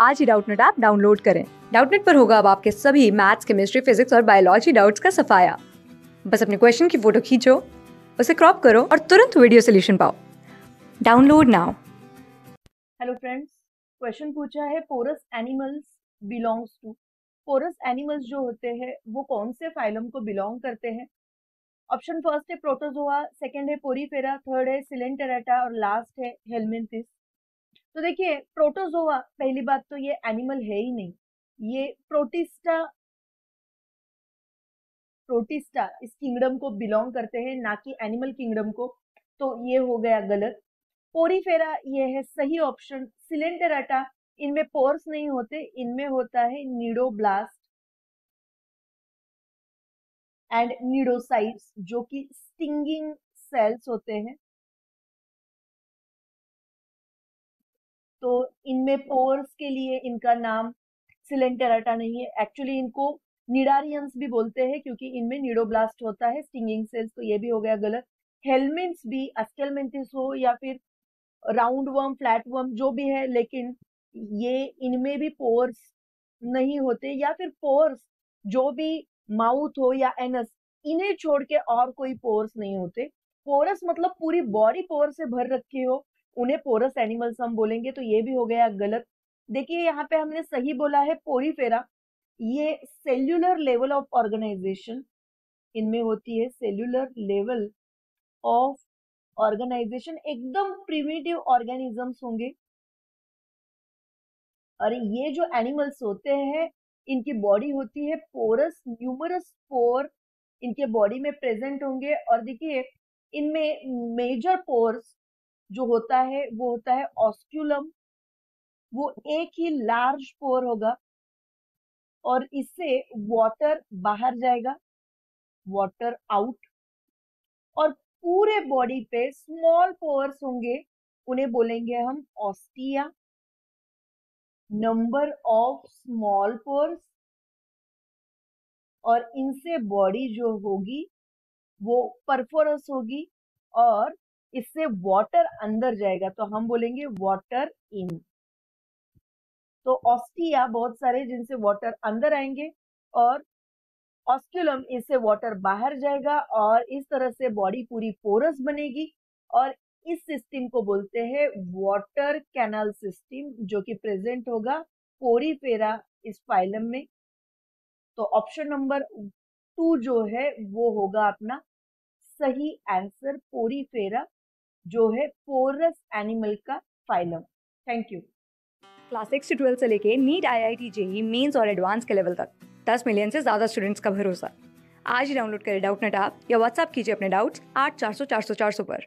आज ही Doubtnut app download करें। डाउटनेट पर होगा अब आपके सभी मैथ्स, केमिस्ट्री, फिजिक्स और बायोलॉजी डाउट्स का सफाया। बस अपने क्वेश्चन की फ़ोटो खींचो, उसे क्रॉप करो और तुरंत वीडियो सोल्यूशन पाओ। Download now. Hello friends, question पूछा है porous animals belongs to porous animals जो होते हैं, वो कौन से फाइलम को बिलोंग करते हैं? ऑप्शन फ़र्स्ट है प्रोटोजोआ सेकंड है पोरीफेरा थर्ड है सिलेंटेराटा और लास्ट है हेलमेंथिस तो देखिए, प्रोटोजोआ, पहली बात तो ये एनिमल है ही नहीं। ये प्रोटिस्टा प्रोटिस्टा, इस किंगडम को बिलोंग करते हैं, ना कि एनिमल किंगडम को। तो ये हो गया गलत। पोरीफेरा ये है सही ऑप्शन। सिलेंडराटा इनमें पोर्स नहीं होते, इनमें होता है नीडोब्लास्ट एंड नीडोसाइट्स जो कि स्टिंगिंग सेल्स होते हैं। तो इनमें पोर्स के लिए इनका नाम सिलेंटेराटा नहीं है। एक्चुअली इनको निडारियंस भी बोलते हैं क्योंकि इनमें निडोब्लास्ट होता है स्टिंगिंग सेल्स तो ये भी हो गया गलत। हेलमिन्स भी अस्केलमेंटिस हो या फिर राउंड वर्म फ्लैट वर्म जो भी है, लेकिन ये इनमें भी पोर्स नहीं होते या फिर पोर्स जो भी माउथ हो या एनस इन्हें छोड़ के और कोई पोर्स नहीं होते। पोरस मतलब पूरी बॉडी पोर से भर रखी हो। उन्हें पोरस एनिमल्स हम बोलेंगे तो ये भी हो गया गलत। देखिए, यहाँ पे हमने सही बोला है पोरीफेरा ये सेल्यूलर लेवल ऑफ़ ऑर्गेनाइजेशन इनमें होती है सेल्यूलर लेवल ऑफ़ ऑर्गेनाइजेशन एकदम प्रिमिटिव ऑर्गेनिजम्स होंगे। और ये जो एनिमल्स होते हैं, इनकी बॉडी होती है पोरस न्यूमरस पोर इनके बॉडी में प्रेजेंट होंगे। और देखिए, इनमें मेजर पोर्स जो होता है, वो होता है ऑस्क्यूलम वो एक ही लार्ज पोर होगा और इससे वाटर बाहर जाएगा वाटर आउट और पूरे बॉडी पे स्मॉल पोर्स होंगे, उन्हें बोलेंगे हम ostia number of small pores और इनसे बॉडी जो होगी, वो परफोरस होगी और इससे वाटर अंदर जाएगा तो हम बोलेंगे वाटर इन तो ऑस्टिया बहुत सारे जिनसे वाटर अंदर आएँगे और ऑस्क्यूलम इससे वाटर बाहर जाएगा और इस तरह से बॉडी पूरी पोरस बनेगी और इस सिस्टम को बोलते हैं वाटर कैनल सिस्टम जो कि प्रेजेंट होगा पोरीफेरा इस फाइलम में। तो ऑप्शन नंबर टू जो है, वो होगा अपना सही आंसर पोरीफेरा जो है पोरस एनिमल का phylum thank you class six to twelfth से लेके NEET I I T JEE mains और एडवांस के लेवल तक। दस मिलियन से ज़्यादा स्टूडेंट्स का भरोसा। आज ही डाउनलोड करें डाउट नेट आप या व्हाट्सअप कीजिए अपने डाउट्स आठ चार सौ चार सौ चार सौ पर।